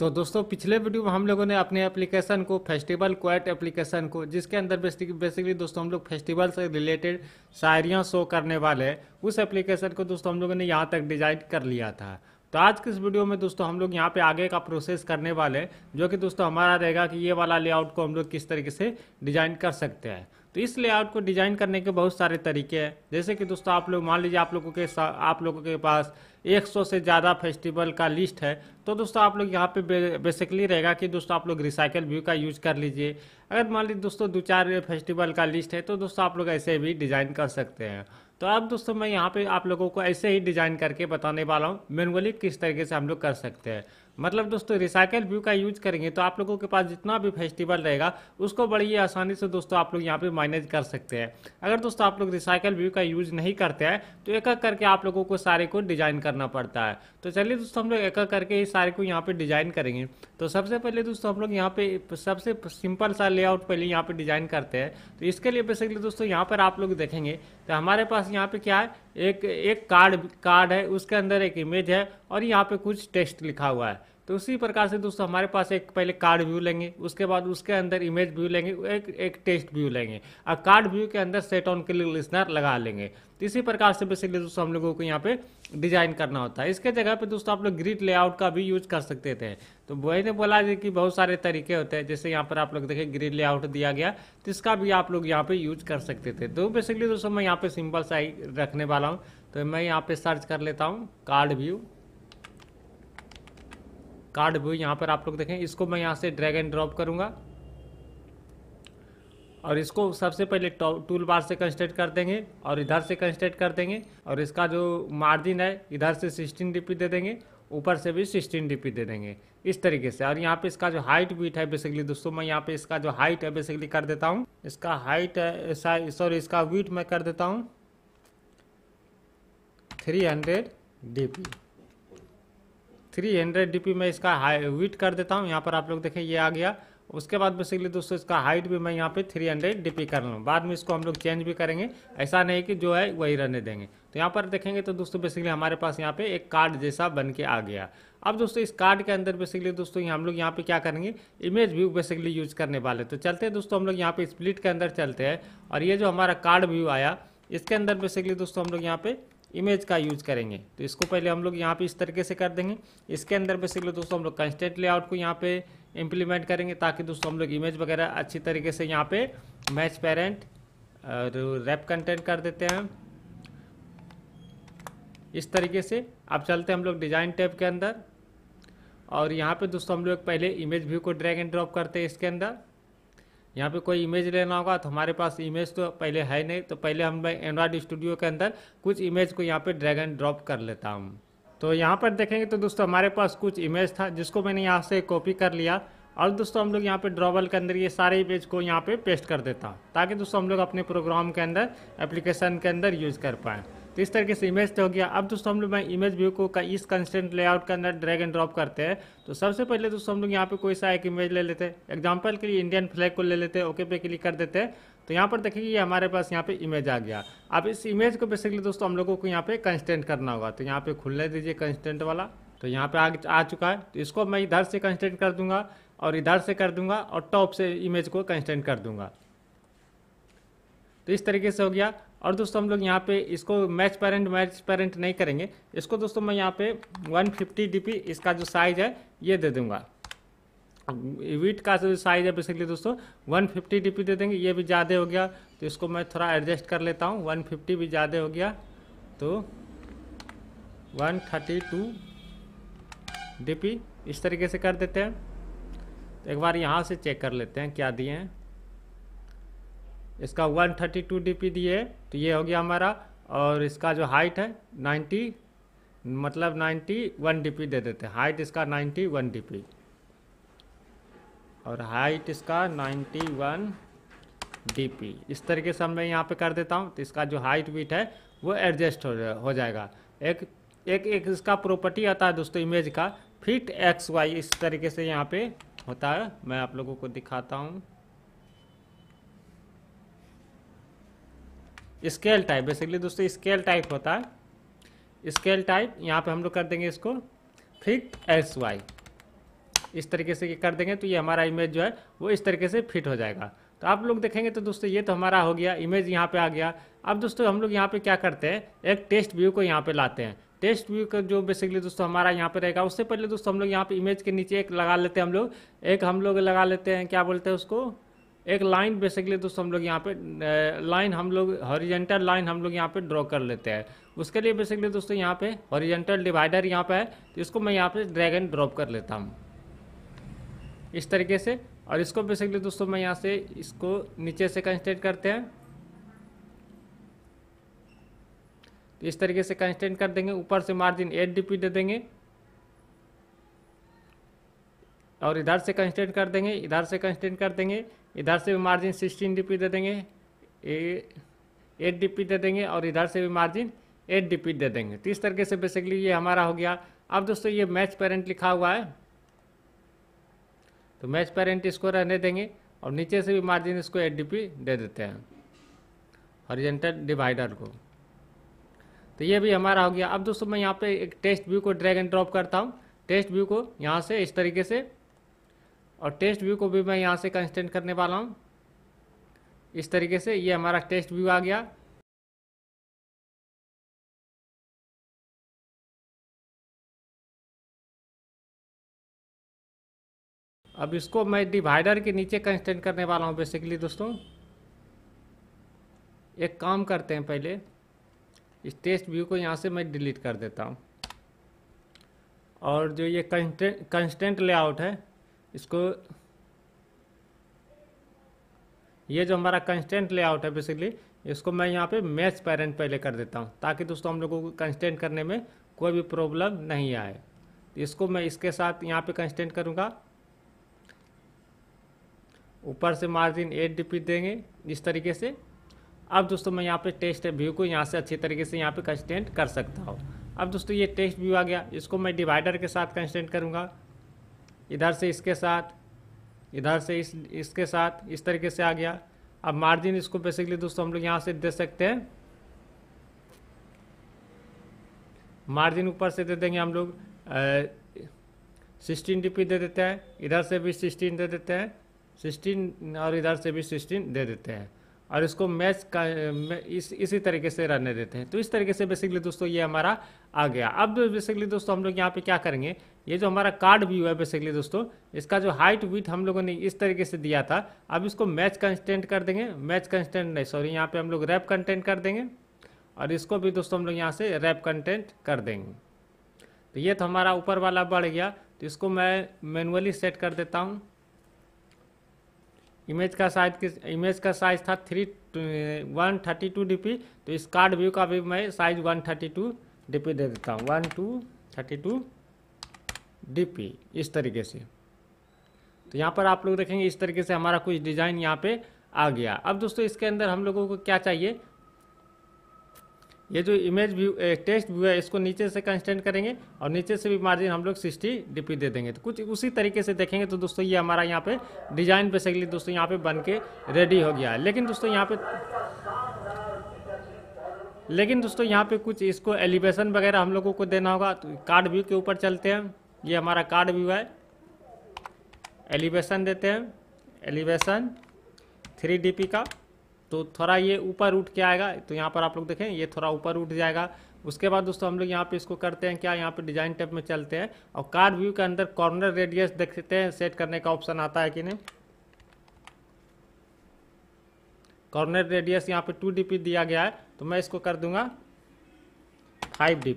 तो दोस्तों, पिछले वीडियो में हम लोगों ने अपने एप्लीकेशन को फेस्टिवल क्वाइट एप्लीकेशन को, जिसके अंदर बेसिकली दोस्तों, हम लोग फेस्टिवल से रिलेटेड शायरियाँ शो करने वाले हैं, उस एप्लीकेशन को दोस्तों, हम लोगों ने यहाँ तक डिज़ाइन कर लिया था। तो आज के इस वीडियो में दोस्तों, हम लोग यहाँ पे आगे का प्रोसेस करने वाले जो कि दोस्तों, हमारा रहेगा कि ये वाला लेआउट को हम लोग किस तरीके से डिज़ाइन कर सकते हैं। तो इस लेआउट को डिज़ाइन करने के बहुत सारे तरीके हैं। जैसे कि दोस्तों, आप लोग मान लीजिए आप लोगों के आप लोगों के पास 100 से ज़्यादा फेस्टिवल का लिस्ट है। तो दोस्तों, आप लोग यहाँ पे बेसिकली रहेगा कि दोस्तों आप लोग रिसाइकल व्यू का यूज़ कर लीजिए। अगर मान लीजिए दोस्तों दो चार फेस्टिवल का लिस्ट है तो दोस्तों आप लोग ऐसे भी डिज़ाइन कर सकते हैं। तो अब दोस्तों मैं यहाँ पे आप लोगों को ऐसे ही डिज़ाइन करके बताने वाला हूँ मैनुअली किस तरीके से हम लोग कर सकते हैं। मतलब दोस्तों रिसाइकल व्यू का यूज़ करेंगे तो आप लोगों के पास जितना भी फेस्टिवल रहेगा, उसको बड़ी आसानी से दोस्तों आप लोग यहाँ पे मैनेज कर सकते हैं। अगर दोस्तों आप लोग रिसाइकल व्यू का यूज़ नहीं करते हैं तो एक एक करके आप लोगों को सारे को डिज़ाइन करना पड़ता है। तो चलिए दोस्तों, हम लोग एक एक करके ही सारे को यहाँ पे डिज़ाइन करेंगे। तो सबसे पहले दोस्तों, हम लोग यहाँ पे सबसे सिंपल सा लेआउट पहले यहाँ पे डिज़ाइन करते हैं। तो इसके लिए बेसिकली दोस्तों, यहाँ पर आप लोग देखेंगे तो हमारे पास यहाँ पे क्या है? एक एक कार्ड कार्ड है, उसके अंदर एक इमेज है और यहाँ पे कुछ टेक्स्ट लिखा हुआ है। तो उसी प्रकार से दोस्तों हमारे पास एक पहले कार्ड व्यू लेंगे, उसके बाद उसके अंदर इमेज व्यू लेंगे, एक एक टेक्स्ट व्यू लेंगे। और कार्ड व्यू के अंदर सेट ऑन के लिए लिसनर लगा लेंगे। तो इसी प्रकार से बेसिकली दोस्तों हम लोगों को यहाँ पे डिज़ाइन करना होता है। इसके जगह पे दोस्तों आप लोग ग्रिड लेआउट का भी यूज़ कर सकते थे। तो वही ने बोला कि बहुत सारे तरीके होते हैं। जैसे यहाँ पर आप लोग देखें ग्रिड लेआउट दिया गया तो इसका भी आप लोग यहाँ पे यूज़ कर सकते थे। तो बेसिकली दोस्तों मैं यहाँ पे सिंपल सा रखने वाला हूँ। तो मैं यहाँ पे सर्च कर लेता हूँ कार्ड व्यू कार्ड व्यू यहाँ पर आप लोग देखें, इसको मैं यहाँ से ड्रैग एंड ड्रॉप करूँगा। और इसको सबसे पहले टूल बार से कंस्ट्रेट कर देंगे और इधर से कंस्ट्रेट कर देंगे और इसका जो मार्जिन है, इधर से 16 डीपी दे देंगे, ऊपर से भी 16 डीपी दे देंगे। इस तरीके से। और यहाँ पे इसका जो हाइट बीट है बेसिकली दोस्तों, मैं यहाँ पे इसका जो हाइट है बेसिकली कर देता हूँ। इसका हाइट है सॉरी इसका वीट मैं कर देता हूँ। Three hundred D three hundred D में इसका वीट कर देता हूँ। यहाँ पर आप लोग देखें ये आ गया। उसके बाद बेसिकली दोस्तों, इसका हाइट भी मैं यहाँ पे 300 हंड्रेड डी कर लूँ। बाद में इसको हम लोग चेंज भी करेंगे। ऐसा नहीं कि जो है वही रहने देंगे। तो यहाँ पर देखेंगे तो दोस्तों बेसिकली हमारे पास यहाँ पे एक कार्ड जैसा बन के आ गया। अब दोस्तों, इस कार्ड के अंदर बेसिकली दोस्तों हम लोग यहाँ पे क्या करेंगे? इमेज व्यू बेसिकली यूज़ करने वाले। तो चलते हैं दोस्तों, हम लोग यहाँ पे स्प्लिट के अंदर चलते हैं। और ये जो हमारा कार्ड व्यू आया, इसके अंदर बेसिकली दोस्तों, हम लोग यहाँ पे इमेज का यूज़ करेंगे। तो इसको पहले हम लोग यहाँ पे इस तरीके से कर देंगे। इसके अंदर बेसिकली दोस्तों हम लोग कंस्टेंट लेआउट को यहाँ पे इम्प्लीमेंट करेंगे ताकि दोस्तों हम लोग इमेज वगैरह अच्छी तरीके से यहाँ पे मैच पेरेंट और रैप कंटेंट कर देते हैं। इस तरीके से। अब चलते हैं हम लोग डिज़ाइन टैब के अंदर। और यहाँ पे दोस्तों हम लोग पहले इमेज व्यू को ड्रैग एंड ड्रॉप करते हैं इसके अंदर। यहाँ पे कोई इमेज लेना होगा तो हमारे पास इमेज तो पहले है नहीं तो पहले हम मैं एंड्रॉयड स्टूडियो के अंदर कुछ इमेज को यहाँ पे ड्रैग एंड ड्रॉप कर लेता हूँ। तो यहाँ पर देखेंगे तो दोस्तों हमारे पास कुछ इमेज था, जिसको मैंने यहाँ से कॉपी कर लिया। और दोस्तों हम लोग यहाँ पे ड्रॉबल के अंदर ये सारे इमेज को यहाँ पे पेस्ट कर देता ताकि दोस्तों हम लोग अपने प्रोग्राम के अंदर एप्लीकेशन के अंदर यूज़ कर पाएँ। तो इस तरीके से इमेज तो हो गया। अब दोस्तों हम लोग मैं इमेज व्यू को का इस कंस्टेंट लेआउट के अंदर ड्रैग एंड ड्रॉप करते हैं। तो सबसे पहले दोस्तों हम लोग यहाँ पे कोई सा एक इमेज ले लेते हैं। एग्ज़ाम्पल के लिए इंडियन फ्लैग को ले लेते हैं ओके पे क्लिक कर देते हैं। तो यहाँ पर देखिए ये हमारे पास यहाँ पे इमेज आ गया। अब इस इमेज को बेसिकली दोस्तों हम लोगों को यहाँ पे कंस्टेंट करना होगा। तो यहाँ पे खुलने दीजिए कंस्टेंट वाला। तो यहाँ पे आ, आ चुका है। तो इसको मैं इधर से कंस्टेंट कर दूँगा और इधर से कर दूँगा और टॉप से इमेज को कंस्टेंट कर दूँगा। तो इस तरीके से हो गया। और दोस्तों हम लोग यहाँ पे इसको मैच पेरेंट मैच पेरेंट नहीं करेंगे। इसको दोस्तों मैं यहाँ पे 150 फिफ्टी इसका जो साइज़ है, ये दे दूँगा। वीट का जो साइज़ है बेसिकली दोस्तों 150 फिफ्टी दे देंगे। ये भी ज़्यादा हो गया तो इसको मैं थोड़ा एडजस्ट कर लेता हूँ। 150 भी ज़्यादा हो गया तो 132 डीपी इस तरीके से कर देते हैं। तो एक बार यहाँ से चेक कर लेते हैं, क्या दिए हैं। इसका 132 थर्टी टू डी दिए तो ये हो गया हमारा और इसका जो हाइट है 90 मतलब 91 डी दे देते हैं। हाइट इसका 91 डी और हाइट इसका 91 डी इस तरीके से मैं यहाँ पे कर देता हूँ तो इसका जो हाइट बीट है वो एडजस्ट हो, हो जाएगा। एक एक एक इसका प्रॉपर्टी आता है दोस्तों इमेज का फिट एक्स वाई इस तरीके से यहाँ पे होता है। मैं आप लोगों को दिखाता हूँ। स्केल टाइप बेसिकली दोस्तों स्केल टाइप होता है। स्केल टाइप, यहाँ पे हम लोग कर देंगे इसको फिट एस वाई इस तरीके से कर देंगे तो ये हमारा इमेज जो है, वो इस तरीके से फिट हो जाएगा। तो आप लोग देखेंगे तो दोस्तों ये तो हमारा हो गया इमेज यहाँ पे आ गया। अब दोस्तों हम लोग यहाँ पे क्या करते हैं, एक टेस्ट व्यू को यहाँ पे लाते हैं। टेस्ट व्यू का जो बेसिकली दोस्तों हमारा यहाँ पे रहेगा, उससे पहले दोस्तों हम लोग यहाँ पे इमेज के नीचे एक लगा लेते हैं हम लोग। एक हम लोग लगा लेते हैं, क्या बोलते हैं उसको? एक लाइन बेसिकली दोस्तों हम लोग यहाँ पे लाइन हम लोग हॉरिजेंटल लाइन हम लोग यहाँ पे ड्रॉ कर लेते हैं। उसके लिए बेसिकली दोस्तों यहाँ पे हॉरिजेंटल डिवाइडर यहाँ पे है तो इसको मैं यहाँ पे ड्रैग एंड ड्रॉप कर लेता हूँ। इस तरीके से, और इसको बेसिकली दोस्तों मैं यहाँ से इसको नीचे से कंस्टेंट करते हैं। तो इस तरीके से कंस्टेंट कर देंगे, ऊपर से मार्जिन एट डी दे देंगे। और इधर से कंस्टेंट कर देंगे, इधर से कंस्टेंट कर देंगे। इधर से भी मार्जिन सिक्सटीन डी दे देंगे एट डी दे देंगे और इधर से भी मार्जिन एट डी दे देंगे। तो इस तरीके से बेसिकली ये हमारा हो गया। अब दोस्तों ये मैच पेरेंट लिखा हुआ है। तो मैच पेरेंट इसको रहने देंगे और नीचे से भी मार्जिन इसको एट डी दे देते हैं हॉरिजेंटल डिवाइडर को। तो ये भी हमारा हो गया। अब दोस्तों मैं यहाँ पे एक टेस्ट व्यू को ड्रैग एंड ड्रॉप करता हूँ। टेस्ट व्यू को यहाँ से इस तरीके से और टेस्ट व्यू को भी मैं यहाँ से कंस्टेंट करने वाला हूँ। इस तरीके से ये हमारा टेस्ट व्यू आ गया। अब इसको मैं डिवाइडर के नीचे कंस्टेंट करने वाला हूँ बेसिकली दोस्तों। एक काम करते हैं पहले। इस टेस्ट व्यू को यहाँ से मैं डिलीट कर देता हूँ। और जो ये कंस्टेंट कंस्टेंट लेआउट है इसको ये जो हमारा कंस्टेंट लेआउट है बेसिकली इसको मैं यहाँ पे मैच पेरेंट पहले कर देता हूँ, ताकि दोस्तों हम लोगों को कंस्टेंट करने में कोई भी प्रॉब्लम नहीं आए। इसको मैं इसके साथ यहाँ पे कंस्टेंट करूँगा। ऊपर से मार्जिन एट डी देंगे इस तरीके से। अब दोस्तों मैं यहाँ पे टेस्ट व्यू को यहाँ से अच्छी तरीके से यहाँ पे कंस्टेंट कर सकता हूँ। अब दोस्तों ये टेस्ट व्यू आ गया, इसको मैं डिवाइडर के साथ कंस्टेंट करूँगा। इधर से इसके साथ, इधर से इस, इसके साथ, इस तरीके से आ गया। अब मार्जिन इसको बेसिकली दोस्तों हम लोग यहाँ से दे सकते हैं। मार्जिन ऊपर से दे देंगे हम लोग सिक्सटीन डी दे देते हैं, इधर से भी सिक्सटीन दे देते हैं, सिक्सटीन और इधर से भी सिक्सटीन दे देते हैं। और इसको मैच का इस, इसी तरीके से रहने देते हैं। तो इस तरीके से बेसिकली दोस्तों ये हमारा आ गया। अब बेसिकली दोस्तों हम लोग यहाँ पे क्या करेंगे? ये जो हमारा कार्ड व्यू है बेसिकली दोस्तों, इसका जो हाइट विथ हम लोगों ने इस तरीके से दिया था, अब इसको मैच कंस्टेंट कर देंगे। मैच कंस्टेंट नहीं सॉरी यहाँ पे हम लोग रैप कंटेंट कर देंगे और इसको भी दोस्तों हम लोग यहाँ से रैप कंटेंट कर देंगे। तो ये तो हमारा ऊपर वाला बढ़ गया। तो इसको मैं मैनुअली सेट कर देता हूँ। इमेज का साइज़ किस, इमेज का साइज़ था three one thirty two D तो इस कार्ड व्यू का भी मैं size one thirty two D दे देता हूँ। One two thirty two D इस तरीके से। तो यहाँ पर आप लोग देखेंगे इस तरीके से हमारा कुछ डिज़ाइन यहाँ पे आ गया। अब दोस्तों इसके अंदर हम लोगों को क्या चाहिए? ये जो इमेज व्यू टेस्ट व्यू है, इसको नीचे से कंस्टेंट करेंगे और नीचे से भी मार्जिन हम लोग सिक्सटी डी दे देंगे। तो कुछ उसी तरीके से देखेंगे तो दोस्तों ये हमारा यहाँ पे डिज़ाइन बेसिकली दोस्तों यहाँ पे बन के रेडी हो गया है। लेकिन दोस्तों यहाँ पे, लेकिन दोस्तों यहाँ पे कुछ इसको एलिवेशन वगैरह हम लोगों को देना होगा। तो कार्ड व्यू के ऊपर चलते हैं। ये हमारा कार्ड व्यू है। एलिवेशन देते हैं। एलिवेशन थ्री डी का। तो थोड़ा ये ऊपर उठ के आएगा तो यहाँ पर आप लोग देखें, ये थोड़ा ऊपर उठ जाएगा। उसके बाद दोस्तों हम लोग यहाँ पे इसको करते हैं क्या, यहाँ पे डिज़ाइन टाइप में चलते हैं और कार्ड व्यू के अंदर कॉर्नर रेडियस देखते हैं सेट करने का ऑप्शन आता है कि नहीं। कॉर्नर रेडियस यहाँ पे टू डी दिया गया है तो मैं इसको कर दूँगा फाइव डी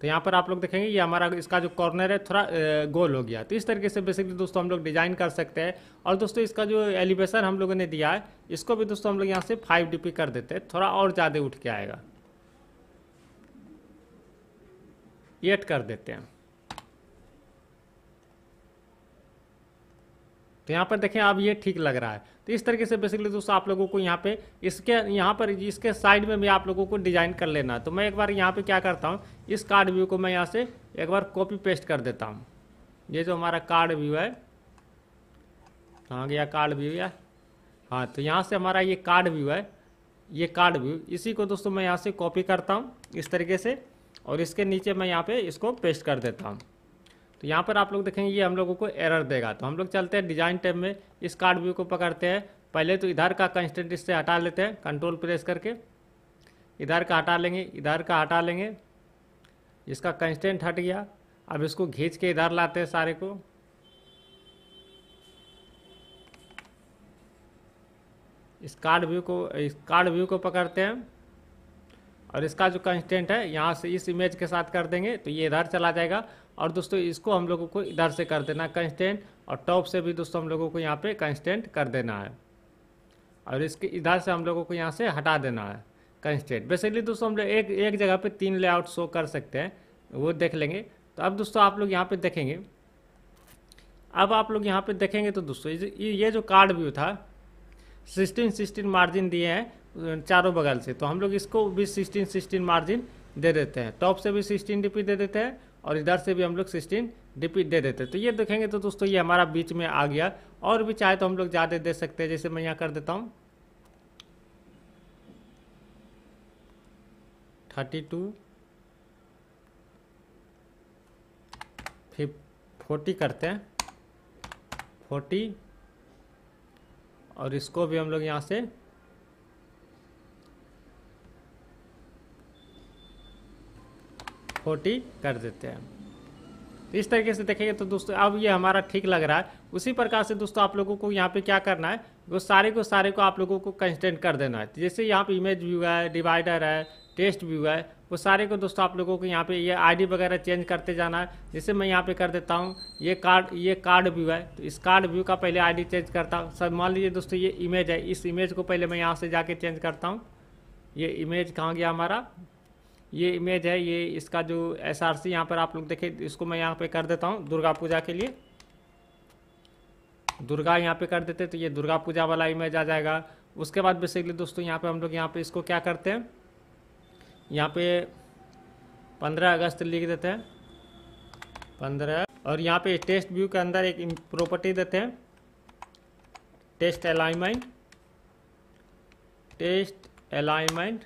तो यहाँ पर आप लोग देखेंगे ये हमारा इसका जो कॉर्नर है, थोड़ा गोल हो गया। तो इस तरीके से बेसिकली दोस्तों हम लोग डिज़ाइन कर सकते हैं। और दोस्तों इसका जो एलिवेशन हम लोगों ने दिया है, इसको भी दोस्तों हम लोग यहाँ से फाइव डी कर देते हैं। थोड़ा और ज़्यादा उठ के आएगा। एट कर देते हैं। तो यहाँ पर देखें, अब ये ठीक लग रहा है। तो इस तरीके से बेसिकली दोस्तों, आप लोगों को यहाँ पे इसके, यहाँ पर इसके साइड में भी आप लोगों को डिज़ाइन कर लेना है। तो मैं एक बार यहाँ पे क्या करता हूँ, इस कार्ड व्यू को मैं यहाँ से एक बार कॉपी पेस्ट कर देता हूँ। ये जो हमारा कार्ड व्यू है, कहाँ गया कार्ड व्यू या हाँ तो यहाँ से हमारा ये कार्ड व्यू है, ये कार्ड व्यू इसी को दोस्तों मैं यहाँ से कॉपी करता हूँ, इस तरीके से, और इसके नीचे मैं यहाँ पे इसको पेस्ट कर देता हूँ। तो यहाँ पर आप लोग देखेंगे ये हम लोगों को एरर देगा। तो हम लोग चलते हैं डिज़ाइन टैब में, इस कार्ड व्यू को पकड़ते हैं। पहले तो इधर का कंस्टेंट इससे हटा लेते हैं कंट्रोल प्रेस करके। इधर का हटा लेंगे, इधर का हटा लेंगे। इसका कंस्टेंट हट गया। अब इसको खींच के इधर लाते हैं सारे को। इस कार्ड व्यू को, इस कार्ड व्यू को पकड़ते हैं। और इसका जो कंस्टेंट है, यहाँ से इस इमेज के साथ कर देंगे तो ये इधर चला जाएगा। और दोस्तों, इसको हम लोगों को इधर से कर देना कंस्टेंट और टॉप से भी दोस्तों, हम लोगों को यहाँ पे कंस्टेंट कर देना है। और इसके इधर से हम लोगों को यहाँ से हटा देना है कंस्टेंट बेसिकली दोस्तों, हम लोग एक एक जगह पे तीन लेआउट शो कर सकते हैं, वो देख लेंगे। तो अब दोस्तों, आप लोग यहाँ पे देखेंगे। अब आप लोग यहाँ पे देखेंगे तो दोस्तों, ये जो कार्ड व्यू था सिक्सटीन सिक्सटीन मार्जिन दिए हैं चारों बगल से। तो हम लोग इसको भी सिक्सटीन सिक्सटीन मार्जिन दे देते हैं। टॉप से भी सिक्सटीन डी दे देते हैं और इधर से भी हम लोग सिक्सटीन डी दे देते। तो ये देखेंगे तो दोस्तों ये हमारा बीच में आ गया। और भी चाहे तो हम लोग ज़्यादा दे सकते हैं, जैसे मैं यहाँ कर देता हूँ। थर्टी टू फिर फोर्टी करते हैं। फोर्टी और इसको भी हम लोग यहाँ से फोर्टी कर देते हैं। तो इस तरीके से देखेंगे तो दोस्तों, अब ये हमारा ठीक लग रहा है। उसी प्रकार से दोस्तों, आप लोगों को यहाँ पे क्या करना है, वो सारे को सारे को आप लोगों को कंस्टेंट कर देना है। जैसे यहाँ पे इमेज व्यू है डिवाइडर है टेस्ट व्यू है, वो सारे को दोस्तों आप लोगों को यहाँ पे ये आईडी वगैरह चेंज करते जाना है। जैसे मैं यहाँ पे कर देता हूँ, ये कार्ड ये कार्ड व्यू है तो इस कार्ड व्यू का पहले आईडी चेंज करता हूँ। सर, मान लीजिए दोस्तों, ये इमेज है, इस इमेज को पहले मैं यहाँ से जाके चेंज करता हूँ। ये इमेज कहाँ गया हमारा? ये इमेज है, ये इसका जो एस आर सी यहाँ पर आप लोग देखें, इसको मैं यहाँ पे कर देता हूँ दुर्गा पूजा के लिए। दुर्गा यहाँ पे कर देते तो ये दुर्गा पूजा वाला इमेज आ जाएगा। उसके बाद बेसिकली दोस्तों यहाँ पे हम लोग यहाँ पे इसको क्या करते हैं? यहाँ पे पंद्रह अगस्त लिख देते हैं। पंद्रह, और यहाँ पे टेस्ट व्यू के अंदर एक प्रॉपर्टी देते हैं। Test alignment test alignment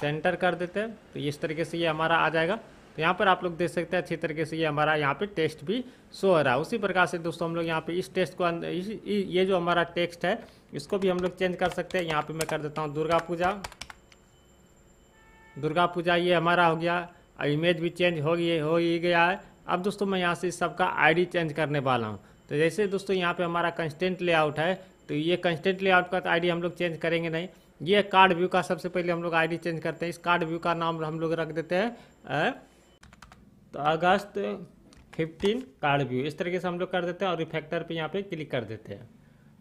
centre कर देते हैं। तो इस तरीके से ये हमारा आ जाएगा। तो यहाँ पर आप लोग देख सकते हैं, अच्छी तरीके से ये हमारा यहाँ पे टेस्ट भी शो हो रहा है। उसी प्रकार से दोस्तों हम लोग यहाँ पे इस टेस्ट को अंदर ये जो हमारा टेक्स्ट है, इसको भी हम लोग चेंज कर सकते हैं। यहाँ पे मैं कर देता हूँ दुर्गा पूजा। दुर्गा पूजा ये हमारा हो गया। इमेज भी चेंज हो गई, हो ही गया है। अब दोस्तों मैं यहाँ से सबका आईडी चेंज करने वाला हूँ। तो जैसे दोस्तों यहाँ पे हमारा कंस्टेंट लेआउट है तो ये कंस्टेंट लेआउट का तो आईडी हम लोग चेंज करेंगे नहीं। ये कार्ड व्यू का सबसे पहले हम लोग आईडी चेंज करते हैं। इस कार्ड व्यू का नाम हम लोग रख देते हैं तो अगस्त फिफ्टीन कार्ड व्यू इस तरीके से हम लोग कर देते हैं और रिफेक्टर पे यहाँ पे क्लिक कर देते हैं।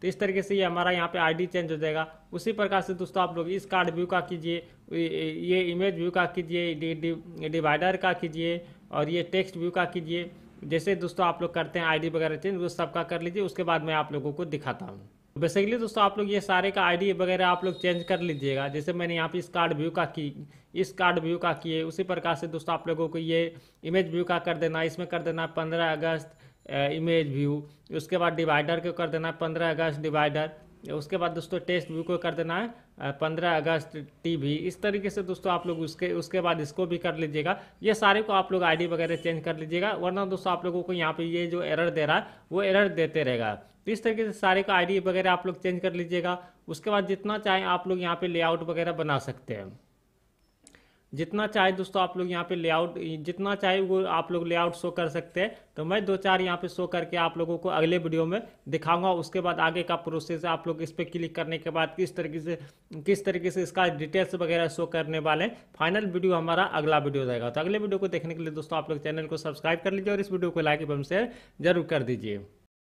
तो इस तरीके से ये हमारा यहाँ पे आईडी चेंज हो जाएगा। उसी प्रकार से दोस्तों आप लोग इस कार्ड व्यू का कीजिए, ये इमेज व्यू का कीजिए डिवाइडर का कीजिए और ये टेक्स्ट व्यू का कीजिए। जैसे दोस्तों आप लोग करते हैं आईडी वगैरह चेंज वो सबका कर लीजिए, उसके बाद मैं आप लोगों को दिखाता हूँ। बेसिकली दोस्तों आप लोग ये सारे का आईडी वगैरह आप लोग चेंज कर लीजिएगा। जैसे मैंने यहाँ पे इस कार्ड व्यू का की, इस कार्ड व्यू का किए, उसी प्रकार से दोस्तों आप लोगों को ये इमेज व्यू का कर देना, इसमें कर देना पंद्रह अगस्त इमेज व्यू उसके बाद डिवाइडर को कर देना पंद्रह अगस्त डिवाइडर उसके बाद दोस्तों टेस्ट व्यू को कर देना है पंद्रह अगस्त टीवी इस तरीके से दोस्तों आप लोग उसके उसके बाद इसको भी कर लीजिएगा। ये सारे को आप लोग आईडी वगैरह चेंज कर लीजिएगा, वरना दोस्तों आप लोगों को यहाँ पे ये जो एरर दे रहा है, वो एरर देते रहेगा। तो इस तरीके से सारे का आईडी वगैरह आप लोग चेंज कर लीजिएगा। उसके बाद जितना चाहें आप लोग यहाँ पे लेआउट वगैरह बना सकते हैं। जितना चाहे दोस्तों आप लोग यहाँ पे लेआउट जितना चाहे वो आप लोग लेआउट शो कर सकते हैं। तो मैं दो चार यहाँ पे शो करके आप लोगों को अगले वीडियो में दिखाऊँगा। उसके बाद आगे का प्रोसेस आप लोग इस पर क्लिक करने के बाद किस तरीके से, किस तरीके से इसका डिटेल्स वगैरह शो करने वाले हैं। फाइनल वीडियो हमारा अगला वीडियो रहेगा तो अगले वीडियो को देखने के लिए दोस्तों आप लोग चैनल को सब्सक्राइब कर लीजिए और इस वीडियो को लाइक एवं शेयर ज़रूर कर दीजिए।